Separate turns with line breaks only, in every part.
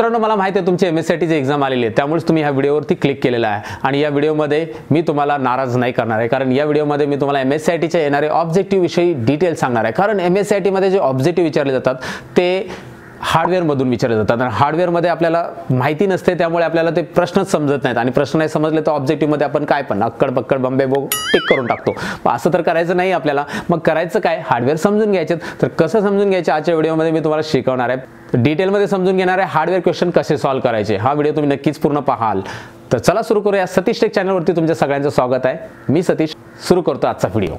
मित्रांनो मला माहिती आहे तुमची एम एस सी टीची एक्झाम आलेली आहे. त्यामुळेच तुम्ही ह्या व्हिडिओवरती क्लिक केलेला आहे. आणि या व्हिडिओमध्ये मी तुम्हाला नाराज नाही करणार आहे. कारण या व्हिडिओमध्ये मी तुम्हाला एम एस सी आय टीच्या येणारे ऑब्जेक्टिव्ह विषयी डिटेल सांगणार आहे. कारण एम एस सी आय टीमध्ये जे ऑब्जेक्टिव्ह विचारले जातात ते हार्डवेअरमधून विचारले जातात. आणि हार्डवेअरमध्ये आपल्याला माहिती नसते त्यामुळे आपल्याला ते प्रश्नच समजत नाहीत. आणि प्रश्न नाही समजले तर ऑब्जेक्टिव्हमध्ये आपण काय पण अक्कड पक्कड बंबे बो टिक करून टाकतो. मग असं तर करायचं नाही आपल्याला. मग करायचं काय? हार्डवेअर समजून घ्यायचे तर कसं समजून घ्यायचे? आजच्या व्हिडिओमध्ये मी तुम्हाला शिकवणार आहे. डिटेलमध्ये समजून घेणार आहे हार्डवेअर क्वेश्चन कसे सॉल्व्ह करायचे? हा व्हिडिओ तुम्ही नक्कीच पूर्ण पाहाल. तर चला सुरू करूया. सतीश टेक चॅनलवरती तुमच्या सगळ्यांचं स्वागत आहे. मी सतीश. सुरू करतो आजचा व्हिडिओ.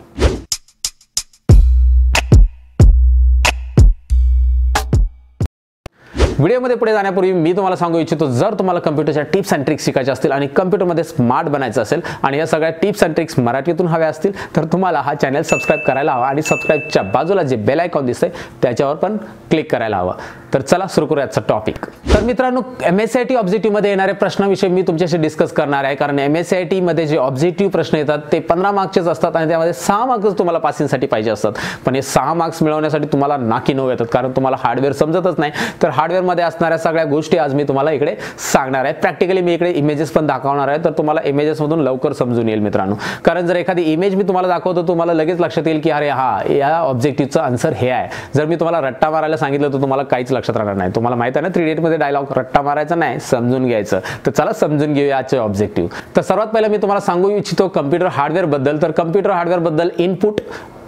व्हिडिओमध्ये पुढे जाण्यापूर्वी मी तुम्हाला सांगू इच्छितो जर तुम्हाला कम्प्युटरच्या टिप्स अँड ट्रिक्स शिकायच्या असतील आणि कम्प्युटरमध्ये स्मार्ट बनायचं असेल आणि या सगळ्या टिप्स अँड ट्रिक्स मराठीतून हव्या असतील तर तुम्हाला हा चॅनल सबस्क्राईब करायला हवा आणि सबस्क्राईबच्या बाजूला जे बेल आयकॉन दिसतंय त्याच्यावर पण क्लिक करायला हवं. तर चला सुरू करूयाचा टॉपिक तर मित्रांनो M S C I T ऑब्जेक्टिव्हमध्ये येणाऱ्या प्रश्नाविषयी मी तुमच्याशी डिस्कस करणार आहे. कारण एम एस सी आय टीमध्ये जे ऑब्जेक्टिव्ह प्रश्न येतात ते पंधरा मार्क्सचेच असतात आणि त्यामध्ये सहा मार्क्स तुम्हाला पासिंगसाठी पाहिजे असतात. पण हे सहा मार्क्स मिळवण्यासाठी तुम्हाला नाकी नऊ येतात. कारण तुम्हाला हार्डवेअर समजतच नाही. तर हार्डवेअरमध्ये असणाऱ्या सगळ्या गोष्टी आज मी तुम्हाला इकडे सांगणार आहे. प्रॅक्टिकली मी इकडे इमेजेस पण दाखवणार आहे. तर तुम्हाला इमेजेसमधून लवकर समजून येईल मित्रांनो. कारण जर एखादी इमेज मी तुम्हाला दाखवतो तुम्हाला लगेच लक्षात येईल की अरे हा या ऑब्जेक्टिव्हचं आन्सर हे आहे. जर मी तुम्हाला रट्टा मारायला सांगितलं तर तुम्हाला काहीच लक्षात राहणार नाही. तुम्हाला माहिती आहे ना थ्री डेटमध्ये डायलॉग रट्टा मारायचा नाही समजून घ्यायचं. तर चला समजून घेऊया आजचे ऑब्जेक्टिव्ह तर सर्वात पहिलं मी तुम्हाला सांगू इच्छितो कम्प्युटर हार्डवेअरबद्दल. तर कम्प्युटर हार्डवेअरबद्दल इनपुट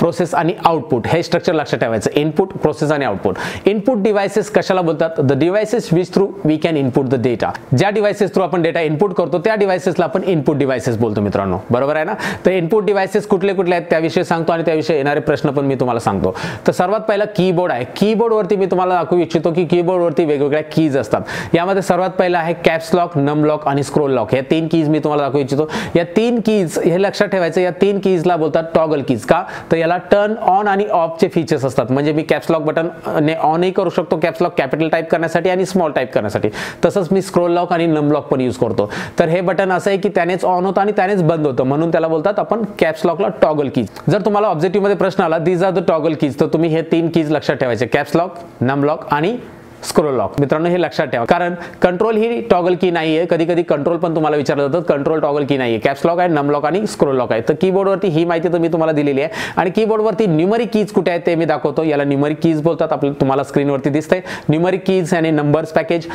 प्रोसेस आणि आउटपुट हे स्ट्रक्चर लक्षात ठेवायचं. इनपुट प्रोसेस आणि आउटपुट इनपुट डिव्हायसेस कशाला बोलतात? The devices which through we can input the data ज्या डिव्हायसेस थ्रू आपण डेटा इनपुट करतो त्या डिव्हायसेसला आपण इनपुट डिव्हायसेस बोलतो मित्रांनो. बरोबर आहे ना? तर इनपुट डिव्हायसेस कुठले कुठले आहेत? त्याविषयी सांगतो आणि त्याविषयी येणारे प्रश्न पण मी तुम्हाला सांगतो. तर सर्वात पहिला कीबोर्ड आहे. कीबोर्डवरती मी तुम्हाला दाखवू इच्छितो की कीबोर्डवरती वेगवेगळ्या कीज असतात. यामध्ये सर्वात पहिला आहे कॅप्स लॉक नम लॉक आणि स्क्रोल लॉक या तीन कीज मी तुम्हाला दाखवू इच्छितो. या तीन कीज हे लक्षात ठेवायचं या तीन कीजला बोलतात टॉगल कीज का? तर याला टर्न ऑन आणि ऑफचे फीचर्स असतात. म्हणजे मी कॅप्सलॉक बटन ने ऑनही करू शकतो कॅप्सलॉक कॅपिटल टाईप करण्यासाठी आणि स्मॉल टाईप करण्यासाठी. तसंच मी स्क्रोल लॉक आणि नम लॉक पण यूज करतो. तर हे बटन असं आहे की त्यानेच ऑन होतं आणि त्यानेच बंद होतं. म्हणून त्याला बोलतात आपण कॅप्सलॉकला टॉगल कीज जर तुम्हाला ऑब्जेक्टिव्हमध्ये प्रश्न आला these are the toggle keys तर तुम्ही हे तीन कीज लक्षात ठेवायचे. कॅप्सलॉक नम लॉक आणि स्क्रोल लॉक मित्रांनो हे लक्षात ठेवा. कारण कंट्रोल ही टॉगल की नाही आहे कधी कधी कंट्रोल पण तुम्हाला विचारलं जातं कंट्रोल टॉगल की नाही आहे कॅप्स लॉक आहे नम लॉक आणि स्क्रोल लॉक आहे. तर कीबोर्डवरती ही माहिती तर मी तुम्हाला दिलेली आहे. आणि कीबोर्डवरती न्युमरी कीज कुठे आहेत ते मी दाखवतो. याला न्युमरी कीज बोलतात. आपल्याला तुम्हाला स्क्रीनवरती दिसतंय. न्युमरी कीज आणि नंबर्स पॅकेज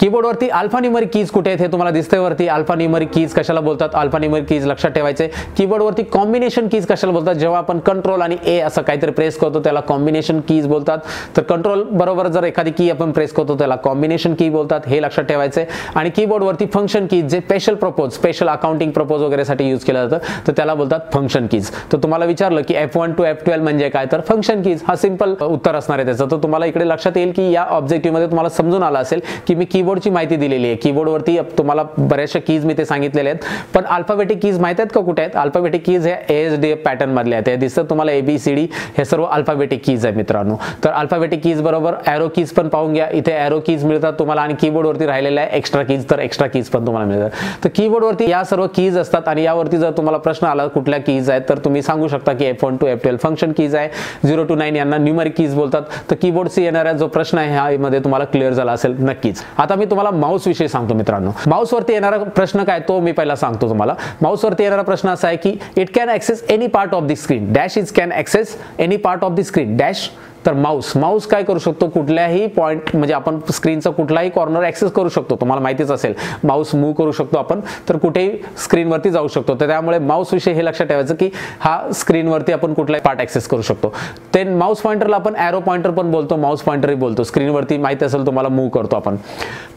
कीबोर्डवरती वरती न्यूमरिक कीज कुठे आहेत हे तुम्हाला दिसतंय वरती. अल्फा कीज कशाला बोलतात? अल्फानिमरी कीज लक्षात ठेवायचे. कीबोर्डवरती कॉम्बिनेशन कीज कशाला बोलतात? जेव्हा आपण कंट्रोल आणि ए असं काहीतरी प्रेस करतो त्याला कॉम्बिनेशन कीज बोलतात. तर कंट्रोल बरोबर जर एखादी की आपण प्रेस करतो त्याला कॉम्बिनेशन की बोलतात. हे लक्षात ठेवायचे. आणि कीबोर्डवरती फंक्शन कीज जे special purpose special accounting purpose वगैरेसाठी यूज केलं जातं तर त्याला बोलतात फंक्शन कीज तर तुम्हाला विचारलं की F one to F twelve म्हणजे काय? तर फंक्शन कीज हा सिंपल उत्तर असणार आहे त्याचं. तर तुम्हाला इकडे लक्षात येईल की या ऑब्जेक्टिव्हमध्ये तुम्हाला समजून आलं असेल की मी कीबोर्डची माहिती दिलेली आहे. कीबोर्डवरती तुम्हाला बऱ्याचशा कीज मी ते सांगितलेले आहेत. पण अल्फाबेटिक कीज माहीत आहेत का कुठे आहेत? अल्फाबेटिक कीज हे एस डी पॅटर्न मधले आहेत. हे दिसतं तुम्हाला ए बी सी डी हे सर्व अल्फाबेटिक कीज आहे मित्रांनो. तर अल्फाबेटिक कीज बरोबर ॲरो कीज पण पाहून घ्या. इथे ॲरो कीज मिळतात. तुम्हाला आणि कीबोर्डवरती राहिलेल्या आहे एक्स्ट्रा कीज तर एक्स्ट्रा कीज पण तुम्हाला मिळतात. तर कीबोर्डवरती या सर्व कीज असतात आणि यावरती जर तुम्हाला प्रश्न आला कुठल्या कीज आहेत तर तुम्ही सांगू शकता की F one to F twelve function keys आहे. झिरो टू नाईन यांना न्यूमरिक कीज बोलतात. तर कीबोर्डशी येणारा जो प्रश्न आहे ह्यामध्ये तुम्हाला क्लिअर झाला असेल नक्कीच. आता मी तुम्हाला माऊस विषयी सांगतो मित्रांनो. माऊस वरती येणारा प्रश्न काय तो मी पहिला सांगतो तुम्हाला. माऊस वरती येणारा प्रश्न असा आहे की it can access any part of the screen dash is can access any part of the screen dash तर माऊस माऊस काय करू शकतो? कुठल्याही पॉईंट म्हणजे आपण स्क्रीनचा कुठलाही कॉर्नर ॲक्सेस करू शकतो. तुम्हाला माहितीच असेल माऊस मूव्ह करू शकतो आपण तर कुठेही स्क्रीनवरती जाऊ शकतो. तर त्यामुळे माऊस विषय हे लक्षात ठेवायचं की हा स्क्रीनवरती आपण कुठलाही पार्ट ॲक्सेस करू शकतो. ते माऊस पॉईंटरला आपण ॲरो पॉईंटर पण बोलतो माऊस पॉईंटरही बोलतो. स्क्रीनवरती माहिती असेल तुम्हाला मूव्ह करतो आपण.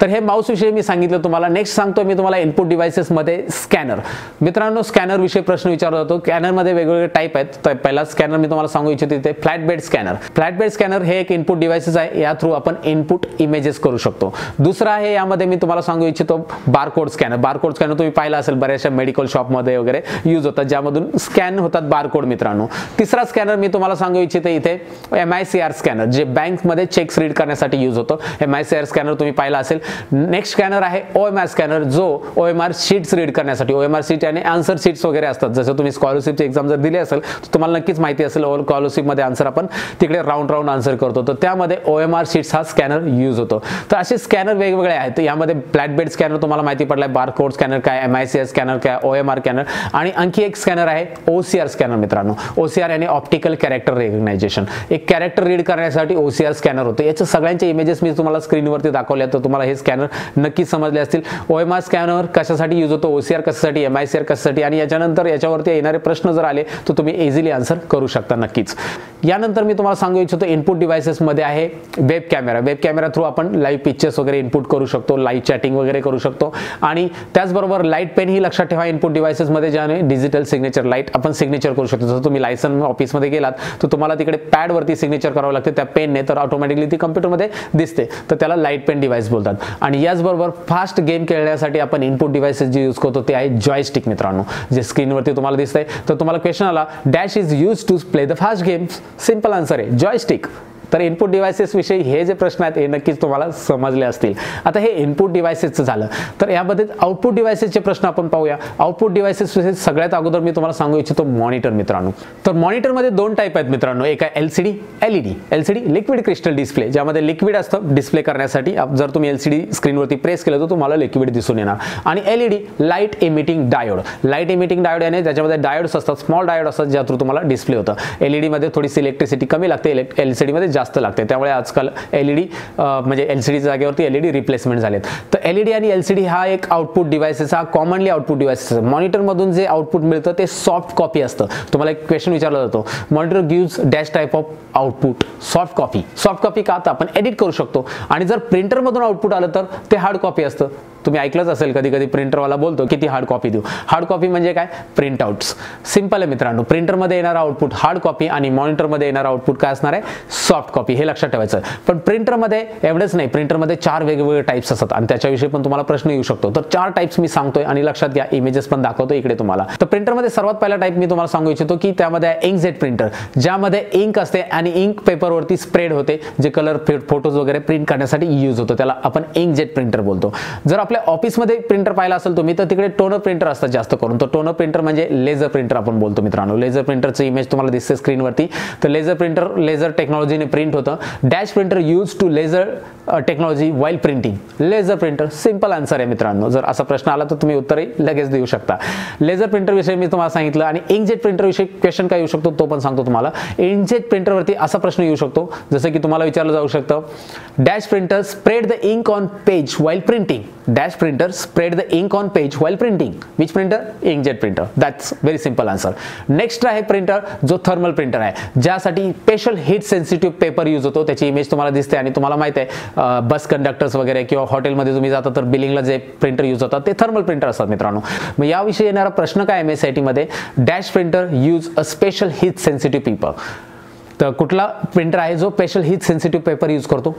तर हे माऊस विषयी मी सांगितलं तुम्हाला. नेक्स्ट सांगतो मी तुम्हाला इनपुट डिव्हायसेसमध्ये स्कॅनर मित्रांनो स्कॅनर विषयी प्रश्न विचारला जातो स्कॅनरमध्ये वेगवेगळे टाईप आहेत. तर पहिला स्कॅनर मी तुम्हाला सांगू इच्छिते ते flat bed scanner flat bed scanner हे एक इनपुट डिव्हायसेस आहे. या थ्रू आपण इनपुट इमेजेस करू शकतो. दुसरा आहे यामध्ये मी तुम्हाला सांगू इच्छितो बारकोड स्कॅनर. बारकोड स्कॅनर तुम्ही पाहिला असेल बऱ्याचशा मेडिकल शॉपमध्ये वगैरे यूज होतात ज्यामधून स्कॅन होतात बारकोड मित्रांनो. तिसरा स्कॅनर मी तुम्हाला सांगू इच्छितो इथे M I C R scanner जे बँकमध्ये चेक्स रीड करण्यासाठी यूज होतो. M I C R scanner तुम्ही पाहिला असेल. नेक्स्ट स्कॅनर आहे ओ एम आर स्कॅनर जो O M R sheets read करण्यासाठी ओ एम आर सीट आणि आन्सर शीट्स वगैरे असतात. जसं तुम्ही स्कॉलरशिपची एक्झाम जर दिली असेल तर तुम्हाला नक्कीच माहिती असेल स्कॉलरशिपमध्ये आन्सर आपण तिकडे राऊंड राऊंड राऊंड आन्सर करतो. तर त्यामध्ये ओ एम आर शीट्स हा स्कॅनर यूज होतो. तर असे स्कॅनर वेगवेगळे आहेत. यामध्ये फ्लॅटबेड स्कॅनर तुम्हाला माहिती पडलाय बार कोड स्कॅनर काय M I C S scanner काय ओ एम आर स्कॅनर आणि आणखी एक स्कॅनर आहे ओ सी आर स्कॅनर मित्रांनो. ओ सी आर आणि ऑप्टिकल कॅरेक्टर रेकग्नायझेशन एक कॅरेक्टर रीड करण्यासाठी ओ सी आर स्कॅनर होतो. याच्या सगळ्यांचे इमेजेस मी तुम्हाला स्क्रीनवरती दाखवले तर तुम्हाला हे स्कॅनर नक्की समजले असतील. ओ एम आर स्कॅनर कशासाठी यूज होतो? ओ सी आर कशासाठी? एम आय सी आर कशासाठी? आणि याच्यानंतर याच्यावरती येणारे प्रश्न जर आले तर तुम्ही इझिली आन्सर करू शकता नक्कीच. यानंतर मी तुम्हाला सांगू इच्छितो इनपुट डिव्हायसेसमध्ये आहे web camera web camera through आपण लाईव्ह पिक्चर्स वगैरे इनपुट करू शकतो लाईव्ह चॅटिंग वगैरे करू शकतो. आणि त्याचबरोबर लाइट पेन ही लक्षात ठेवा इनपुट डिव्हायसेसमध्ये ज्याने डिजिटल सिग्नेचर लाइट आपण सिग्नेचर करू शकतो. जसं तुम्ही लायसन ऑफिसमध्ये गेलात तर तुम्हाला तिकडे पॅडवरती सिग्नेचर करावं लागते. त्या पेनने तर ऑटोमॅटिकली ती कम्प्युटरमध्ये दिसते. तर त्याला लाइट पेन डिव्हाइस बोलतात. आणि याचबरोबर फास्ट गेम खेळण्यासाठी आपण इनपुट डिव्हायसेस जे यूज करतो ते आहे जॉयस्टिक मित्रांनो. जे स्क्रीनवरती तुम्हाला दिसतंय. तर तुम्हाला क्वेश्चन आला dash is use to play the fast games simple answer आहे. जॉयस्टिक तर इनपुट डिव्हायसेसविषयी हे जे प्रश्न आहेत हे नक्कीच तुम्हाला समजले असतील. आता हे इनपुट डिव्हायसेसचं झालं. तर यामध्ये आउटपुट डिव्हायसेसचे प्रश्न आपण पाहूया. आउटपुट डिव्हायसेस सगळ्यात अगोदर मी तुम्हाला सांगू इच्छितो मॉनिटर मित्रांनो. तर मॉनिटरमध्ये दोन टाईप आहेत मित्रांनो. एक आहे L C D L E D L C D liquid crystal display ज्यामध्ये लिक्विड असतं डिस्प्ले करण्यासाठी. जर तुम्ही एल सी डी स्क्रीनवरती प्रेस केलं तर तुम्हाला लिक्विड दिसून येणार. आणि L E D light emitting diode light emitting diode याने ज्याच्यामध्ये डायोड्स असतात स्मॉल डायोड असतात ज्या थ्रू तुम्हाला डिस्प्ले होतं. एल ई डीमध्ये थोडीशी इलेक्ट्रिसिटी कमी लागते. एल सी डीमध्ये जास्त लागते. त्यामुळे आजकाल एल ई डी म्हणजे एल सी डी जागेवरती एल ई डी रिप्लेसमेंट झालेत. तर एल ई डी आणि एल सी डी हा एक आउटपुट डिव्हायसेस हा कॉमनली आउटपुट डिव्हायसेस मॉनिटरमधून जे आउटपुट मिळतं ते सॉफ्ट कॉपी असतं. तुम्हाला एक क्वेश्चन विचारला जातो. Monitor gives dash type of output soft copy soft copy का? आता आपण एडिट करू शकतो. आणि जर प्रिंटरमधून आउटपुट आलं तर ते हार्ड कॉपी असतं. तुम्ही ऐकलंच असेल कधी कधी प्रिंटरवाला बोलतो किती हार्ड कॉपी देऊ. हार्ड कॉपी म्हणजे काय? प्रिंट आउट्स सिंपल आहे मित्रांनो. प्रिंटरमध्ये येणारा आउटपुट हार्ड कॉपी आणि मॉनिटरमध्ये येणारा आउटपुट काय असणार आहे? सॉफ्ट कॉपी हे लक्षात ठेवायचं पण प्रिंटरमध्ये एवढंच नाही. प्रिंटरमध्ये चार वेगवेगळे टाईप्स असतात आणि त्याच्याविषयी पण तुम्हाला प्रश्न येऊ शकतो. तर चार टाईप्स मी सांगतोय आणि लक्षात घ्या इमेजेस पण दाखवतो इकडे तुम्हाला. तर प्रिंटरमध्ये सर्वात पहिला टाईप मी तुम्हाला सांगू इच्छितो की त्यामध्ये आहे प्रिंटर ज्यामध्ये इंक असते आणि इंक पेपरवरती स्प्रेड होते जे कलर फोटोज वगैरे प्रिंट करण्यासाठी यूज होतो. त्याला आपण इंकजेट प्रिंटर बोलतो. जर आपल्या ऑफिसमध्ये प्रिंटर पाहिला असेल तुम्ही तर तिकडे टोनर प्रिंटर असतात जास्त करून. तर टोनर प्रिंटर म्हणजे लेझर प्रिंटर आपण बोलतो मित्रांनो. लेझर प्रिंटरचं इमेज तुम्हाला दिसते स्क्रीनवरती. तर लेझर प्रिंटर लेझर टेक्नॉलॉजीने प्रिंट होतं. Dash printer use to laser technology while printing laser printer simple answer आहे मित्रांनो. जर असा प्रश्न आला तर तुम्ही उत्तरही लगेच देऊ शकता. लेझर प्रिंटरविषयी मी तुम्हाला सांगितलं आणि इंकजेट प्रिंटरविषयी क्वेश्चन काय येऊ शकतो तो पण सांगतो तुम्हाला. इंकजेट प्रिंटरवरती असा प्रश्न येऊ शकतो जसं की तुम्हाला विचारलं जाऊ शकतं. Dash printer spread the ink on page while printing dash printer spread the ink on page while printing which printer Inkjet printer that's very simple answer next आहे प्रिंटर जो थर्मल प्रिंटर आहे. ज्यासाठी special heat sensitive paper use होतो. त्याची image तुम्हाला दिसते आणि तुम्हाला माहिती आहे बस कंडक्टर्स वगैरे किंवा हॉटेलमध्ये तुम्ही जाता तर बिलिंगला जे प्रिंटर यूज होतात ते थर्मल प्रिंटर असतात मित्रांनो. मग याविषयी येणारा प्रश्न काय एम एस आय टीमध्ये dash printer use a special heat sensitive paper तर कुठला प्रिंटर आहे जो special heat sensitive paper use करतो?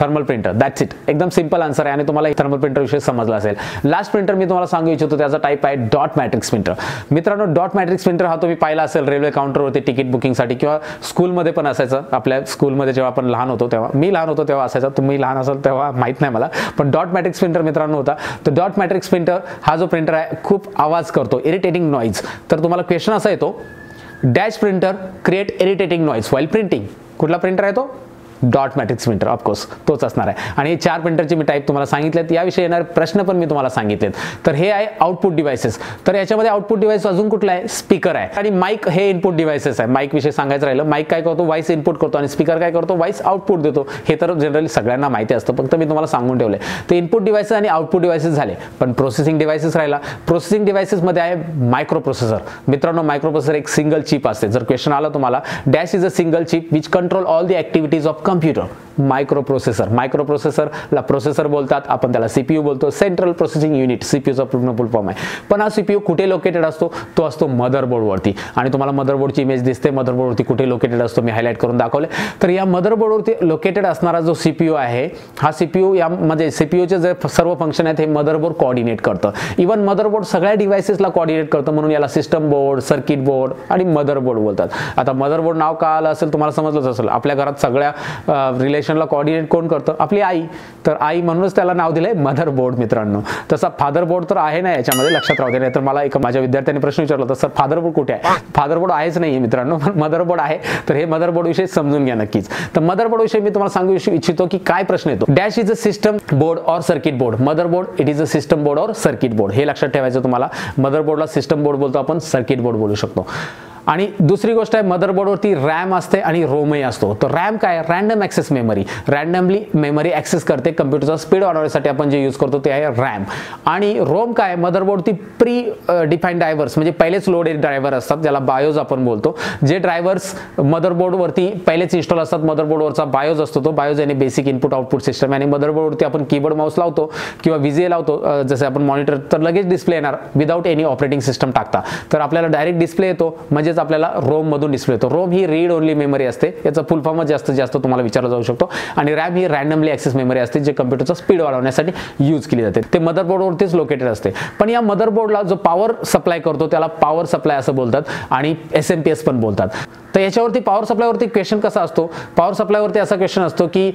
थर्मल प्रिंटर दॅट्स इट एकदम सिंपल आन्सर आहे आणि तुम्हाला थर्मल प्रिंटर विषय समजला असेल. लास्ट प्रिंटर मी तुम्हाला सांगू इच्छितो त्याचा टाईप आहे डॉट मॅट्रिक्स प्रिंटर मित्रांनो डॉट मॅट्रिक्स प्रिंटर हा तुम्ही पाहिला असेल रेल्वे काउंटरवरती तिकीट बुकिंगसाठी किंवा स्कूलमध्ये पण असायचं. आपल्या स्कूलमध्ये जेव्हा आपण लहान होतो तेव्हा मी लहान होतो तेव्हा असायचा. तुम्ही लहान असाल तेव्हा माहीत नाही मला. पण डॉट मॅट्रिक्स प्रिंटर मित्रांनो होता. तर डॉट मॅट्रिक्स प्रिंटर हा जो प्रिंटर आहे खूप आवाज करतो. इरिटेटिंग नॉईज तर तुम्हाला क्वेश्चन असा येतो. Dash printer create irritating noise while printing कुठला प्रिंटर आहे तो? डॉट मॅट्रिक्स प्रिंटर ऑफकोर्स तोच असणार आहे. आणि हे चार प्रिंटरचे मी टाईप तुम्हाला सांगितलेत याविषयी येणारे प्रश्न पण मी तुम्हाला सांगितलेत. तर हे आहे आउटपुट डिव्हायसेस तर याच्यामध्ये आउटपुट डिव्हाइस अजून कुठला आहे? स्पीकर आहे. आणि माईक हे इनपुट डिव्हायसेस आहे. माईक विषयी सांगायचं राहिलं माईक काय करतो? व्हॉइस इनपुट करतो आणि स्पीकर काय करतो? व्हॉइस आउटपुट देतो. हे तर जनरली सगळ्यांना माहिती असतं फक्त मी तुम्हाला सांगून ठेवलंय. तर इनपुट डिव्हायसेस आणि आउटपुट डिव्हायसेस झाले. पण प्रोसेसिंग डिव्हायसेस राहिला. प्रोसेसिंग डिव्हायसेसमध्ये आहे मायक्रो प्रोसेसर मित्रांनो मायक्रो प्रोसेसर एक सिंगल चिप असते. जर क्वेश्चन आला तुम्हाला dash is a single chip which control all the activities of computer microprocessor micro प्रोसेसरला processor बोलतात आपण त्याला सीपीयू बोलतो. सेंट्रल प्रोसेसिंग युनिट सीपीयूचा पूर्ण फुल फॉर्म आहे. पण हा सीपीयू कुठे लोकेटेड असतो? तो असतो मदरबोर्डवरती आणि तुम्हाला मदरबोर्डची इमेज दिसते मदरबोर्डवरती कुठे लोकेटेड असतो मी हायलाईट करून दाखवले तर या मदरबोर्डवरती लोकेटेड असणारा जो सीपीयू आहे हा सीपीयू पी सीपीयूचे जे सर्व फंक्शन आहेत हे मदरबोर्ड कॉर्डिनेट करतं. इव्हन मदरबोर्ड सगळ्या डिव्हायसेसला कॉर्डिनेट करतं म्हणून याला सिस्टम बोर्ड सर्किट बोर्ड आणि मदरबोर्ड बोलतात. आता मदरबोर्ड नाव का आलं असेल तुम्हाला समजलंच असेल. आपल्या घरात सगळ्या रिलेशनला कॉर्डिनेट कोण करतं? आपली आई. तर आई म्हणूनच त्याला नाव दिलंय मदर बोर्ड मित्रांनो. तसा फादर बोर्ड तर आहे ना याच्यामध्ये लक्षात राहते नाही तर मला एक माझ्या विद्यार्थ्यांनी प्रश्न विचारला होता सर फादर बोर्ड कुठे आहे? फादर बोर्ड आहेच नाही मित्रांनो. पण मदर बोर्ड आहे. तर हे मदर बोर्ड विषयी समजून घ्या नक्कीच. तर मदर बोर्ड विषयी मी तुम्हाला सांगू इच्छितो की काय प्रश्न येतो? Dash is a system board or circuit board motherboard it is a system board or circuit board हे लक्षात ठेवायचं तुम्हाला. मदर बोर्डला सिस्टम बोर्ड बोलतो आपण सर्किट बोर्ड बोलू शकतो. आणि दुसरी गोष्ट आहे मदरबोर्डवरती रॅम असते आणि रोमही असतो. तर रॅम काय random access memory randomly memory access करते कम्प्युटरचा स्पीड वाढवण्यासाठी आपण जे यूज करतो ते आहे रॅम आणि रोम काय मदरबोर्डवरती प्री डिफाईन ड्रायव्हर्स म्हणजे पहिलेच लोडेड ड्रायव्हर असतात ज्याला बायोज आपण बोलतो. जे ड्रायव्हर्स मदरबोर्डवरती पहिलेच इन्स्टॉल असतात मदरबोर्डवरचा बायोज असतो तो. बायोज आणि बेसिक इनपुट आउटपुट सिस्टम आणि मदरबोर्डवरती आपण कीबोर्ड माऊस लावतो किंवा विजे लावतो. जसे आपण मॉनिटर तर लगेच डिस्प्ले येणार विदाऊट एनी ऑपरेटिंग सिस्टम टाकता. तर आपल्याला डायरेक्ट डिस्प्ले येतो. म्हणजेच आपल्याला रोम मधून डिस्प्ले येतो. रोम ही रीड ओनली मेमरी असते. याचा फुल फॉर्मच जास्तीत जास्त तुम्हाला विचारला जाऊ शकतो. आणि रॅम ही रॅन्डमली ॲक्सेस मेमरी असते जे कम्प्युटरचा स्पीड वाढवण्यासाठी यूज केली जाते. ते मदरबोर्डवरतीच लोकेटेड असते. पण या मदरबोर्डला जो पॉवर सप्लाय करतो त्याला पॉवर सप्लाय असं बोलतात आणि एस एम पी एस पण बोलतात. तर याच्यावरती पॉवर सप्लायवरती क्वेश्चन कसा असतो? पॉवर सप्लायवरती असा क्वेश्चन असतो की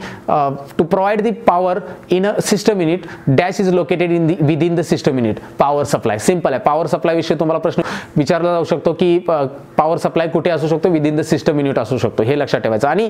to provide the power in a system unit dash is located in the within the system unit power supply simple आहे. पॉवर सप्लाय विषयी तुम्हाला प्रश्न विचारला जाऊ शकतो की पॉवर सप्लाय कुठे असू शकतो? Within the system unit असू शकतो. हे लक्षात ठेवायचं. आणि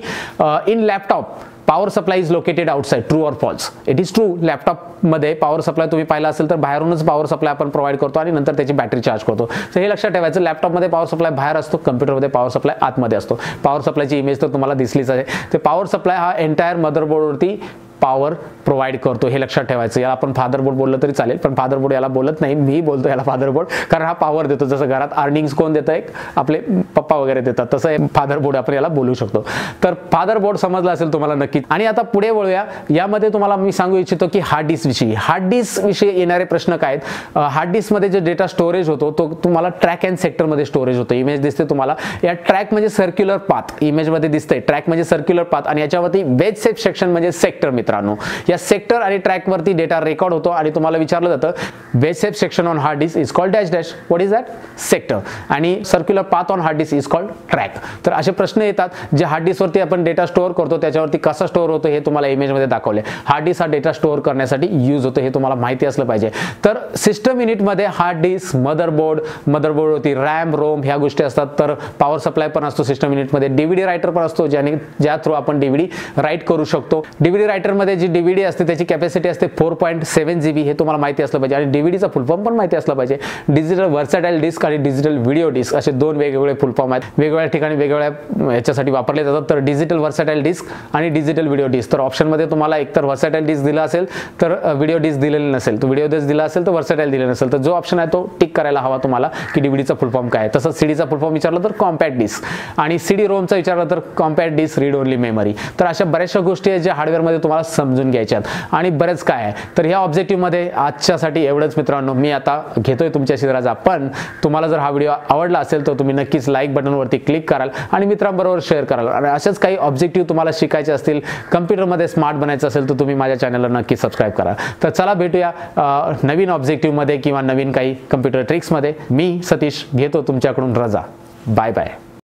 in laptop power supply is located outside true or false it is true लॅपटॉपमध्ये पॉवर सप्लाय तुम्ही पाहिला असेल तर बाहेरूनच पॉवर सप्लाय आपण प्रोव्हाइड करतो आणि नंतर त्याची बॅटरी चार्ज करतो. तर हे लक्षात ठेवायचं. लॅपटॉपमध्ये पॉवर सप्लाय बाहेर असतो. कम्प्युटरमध्ये पॉवर सप्लाय आतमध्ये असतो. पॉवर सप्लायची इमेज तर तुम्हाला दिसलीच आहे. ते पॉवर सप्लाय हा एंटायर मदरबोर्डवरती पॉवर प्रोव्हाइड करतो हे लक्षात ठेवायचं. याला आपण फादर बोर्ड बोललं तरी चालेल पण फादर बोर्ड याला बोलत नाही. मी बोलतो याला फादर बोर्ड कारण हा पॉवर देतो. जसं घरात अर्निंग्स कोण देतं? एक आपले पप्पा वगैरे देतात. तसं फादर बोर्ड आपण याला बोलू शकतो. तर फादर बोर्ड समजला असेल तुम्हाला नक्कीच. आणि आता पुढे वळूया. यामध्ये तुम्हाला मी सांगू इच्छितो की हार्ड डिस्क विषयी. हार्ड डिस्क विषयी येणारे प्रश्न काय आहेत? हार्ड डिस्कमध्ये जे डेटा स्टोरेज होतो तो तुम्हाला ट्रॅक अँड सेक्टरमध्ये स्टोरेज होतो. इमेज दिसते तुम्हाला. या ट्रॅक म्हणजे सर्क्युलर पाथ इमेजमध्ये दिसते ट्रॅक म्हणजे सर्क्युलर पाथ आणि याच्यावरती वेज सेफ सेक्शन म्हणजे सेक्टर मित्र. मित्रांनो या सेक्टर आणि ट्रॅकवरती डेटा रेकॉर्ड होतो आणि तुम्हाला विचारलं जातं base section on hard disk is called dash dash what is that sector आणि circular path on hard disk is called track तर असे प्रश्न येतात जे हार्ड डिस्कवरती आपण डेटा स्टोअर करतो त्याच्यावरती कसा स्टोअर होतो हे तुम्हाला इमेजमध्ये दाखवले. हार्ड डिस्क हा डेटा स्टोअर करण्यासाठी यूज होतो हे तुम्हाला माहिती असलं पाहिजे. तर सिस्टम युनिटमध्ये हार्ड डिस्क मदरबोर्ड मदरबोर्डवरती रॅम रोम ह्या गोष्टी असतात. तर पॉवर सप्लाय पण असतो सिस्टम युनिटमध्ये डीव्हीडी रायटर पण असतो ज्याने ज्या थ्रू आपण डीव्हीडी राईट करू शकतो. डीव्हीडी रायटरमध्ये जी डीव्हीडी असते त्याची कॅपॅसिटी असते फोर पॉईंट सेवन जी बी हे तुम्हाला माहिती असलं पाहिजे. आणि डीव्हीडीचा फुलफॉर्म पण माहिती असलं पाहिजे. डिजिटल व्हर्साटाईल डिस्क आणि डिजिटल व्हिडिओ डिस्क असे दोन वेगवेगळे फुलफॉर्म आहेत. वेगवेगळ्या ठिकाणी वेगवेगळ्या याच्यासाठी वापरले जातात. तर डिजिटल व्हर्साटाईल डिस्क आणि डिजिटल व्हिडिओ डिस्क तर ऑप्शनमध्ये तुम्हाला एकतर व्हर्साटाईल डिस्क दिला असेल तर व्हिडिओ डिस्क दिलेली नसेल. तो व्हिडिओ डिस्क दिला असेल तर व्हर्साटाईल दिले नसेल. तर जो ऑप्शन आहे तो टिक करायला हवा तुम्हाला की डीव्हीडीचा फुलफॉर्म काय आहे. तसंच सीडीचा फुलफॉर्म विचारलं तर कॉम्पॅक्ट डिस्क आणि सीडी रोमचा विचारला तर compact disc read only memory तर अशा बऱ्याचशा गोष्टी आहेत ज्या हार्डवेअरमध्ये तुम्हाला समजून घ्यायच्या आहेत. आणि बरेच काय आहे. तर ह्या ऑब्जेक्टिव्हमध्ये आजच्यासाठी एवढंच मित्रांनो. मी आता घेतोय तुमच्याशी रजा पण तुम्हाला जर हा व्हिडिओ आवडला असेल तर तुम्ही नक्कीच लाईक बटनवरती क्लिक कराल आणि मित्रांबरोबर शेअर कराल. आणि अशाच काही ऑब्जेक्टिव्ह तुम्हाला शिकायचे असतील कम्प्युटरमध्ये स्मार्ट बनायचं असेल तर तुम्ही माझ्या चॅनलला नक्की सबस्क्राईब करा. तर चला भेटूया नवीन ऑब्जेक्टिव्हमध्ये किंवा नवीन काही कम्प्युटर ट्रिक्समध्ये मी सतीश घेतो तुमच्याकडून रजा. Bye bye